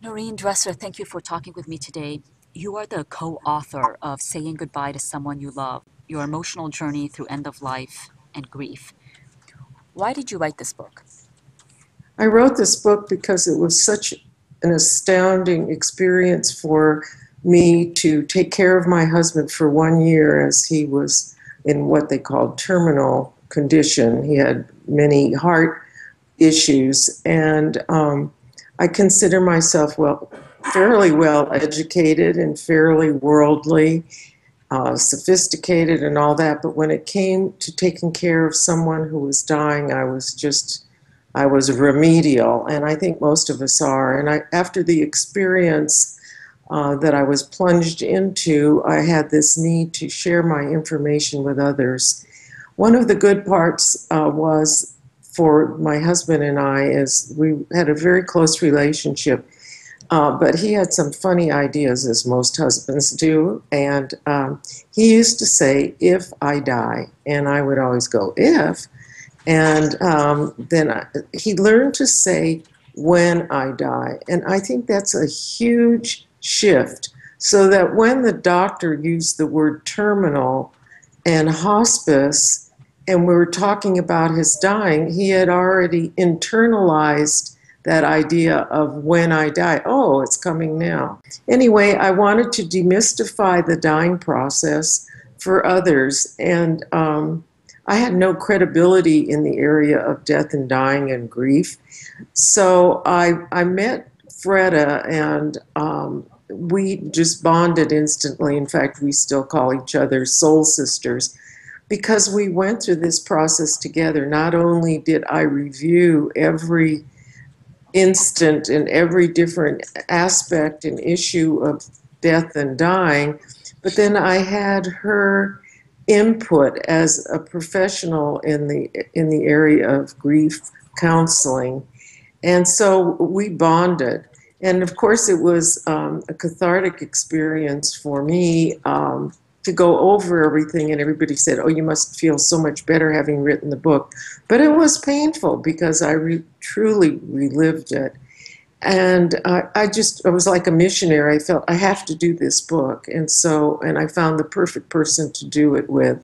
Norine Dresser, thank you for talking with me today. You are the co author of Saying Goodbye to Someone You Love Your Emotional Journey Through End of Life and Grief. Why did you write this book? I wrote this book because it was such an astounding experience for me to take care of my husband for one year as he was in what they called terminal condition. He had many heart issues, and um, I consider myself well, fairly well educated and fairly worldly, uh, sophisticated, and all that. But when it came to taking care of someone who was dying, I was just I was remedial, and I think most of us are. And I, after the experience uh, that I was plunged into, I had this need to share my information with others. One of the good parts uh, was for my husband and I is we had a very close relationship. Uh, but he had some funny ideas, as most husbands do. And um, he used to say, If I die. And I would always go, If? And um, then I, he learned to say, when I die. And I think that's a huge shift. So that when the doctor used the word terminal and hospice, and we were talking about his dying, he had already internalized that idea of when I die. Oh, it's coming now. Anyway, I wanted to demystify the dying process for others. And um, I had no credibility in the area of death and dying and grief. So I, I met Fredda and um, we just bonded instantly. In fact, we still call each other soul sisters because we went through this process together. Not only did I review every instant and every different aspect and issue of death and dying, but then I had her input as a professional in the in the area of grief counseling, and so we bonded. And of course, it was um, a cathartic experience for me um, to go over everything. And everybody said, "Oh, you must feel so much better having written the book," but it was painful because I re- truly relived it and uh, I just I was like a missionary. I felt I have to do this book, and so and I found the perfect person to do it with.